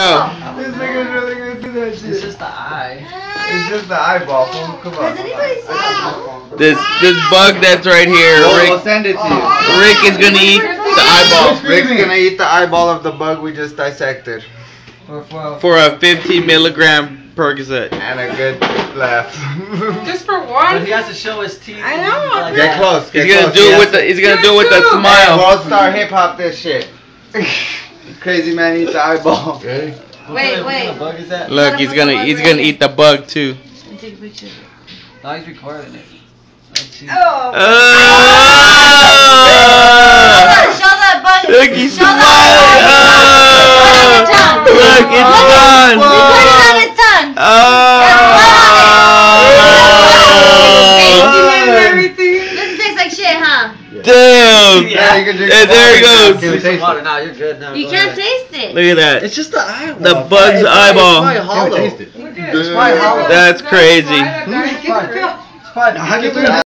go. This nigga's really gonna do that shit. It's shit. just the eye. It's just the eyeball. Come on. Has anybody seen This this bug that's right here, We'll, we'll Rick. send it to you. Rick is gonna eat the eyeball Rick's gonna eat the eyeball of the bug we just dissected. For, for, for a 15 milligram Percocet. And a good laugh. Just for one. but one? he has to show his teeth. I know. Like Get that. close. Get He's gonna close. do He it with the. He's gonna do it with a Hey, Hey, smile. World Star Hip Hop this shit. Crazy man eats the eyeball. What Wait, what wait. kind bug is that? Look, he's gonna he's gonna eat the bug too. Take a picture. No, he's recording it. Let's see. Oh. Oh! Show that bug. Look, he's Show smiling. that Oh! bug. Look, it's gone. He put it on his tongue. Oh! Like shit. Damn! Yeah, you can drink And there he water now. goes. Give it Drink some taste water it. now. You're good now. You can't ahead. taste it. Look at that. It's just the eyeball. The bug's It's eyeball. It's probably hollow. Taste it. We're good. It's probably hollow. That's crazy. Fine, I'm not It's fine. getting it. It's fine. How do you Give it-